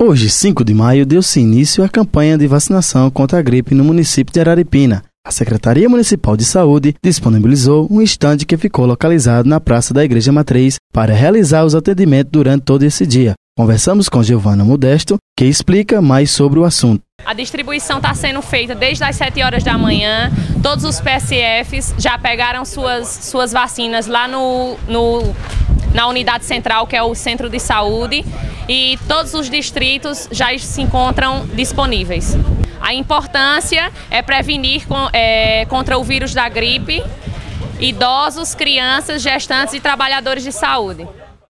Hoje, 5 de maio, deu-se início à campanha de vacinação contra a gripe no município de Araripina. A Secretaria Municipal de Saúde disponibilizou um estande que ficou localizado na Praça da Igreja Matriz para realizar os atendimentos durante todo esse dia. Conversamos com Giovana Modesto, que explica mais sobre o assunto. A distribuição está sendo feita desde as 7 horas da manhã. Todos os PSFs já pegaram suas, suas vacinas lá no, no na unidade central, que é o centro de saúde, e todos os distritos já se encontram disponíveis. A importância é prevenir com, é, contra o vírus da gripe idosos, crianças, gestantes e trabalhadores de saúde.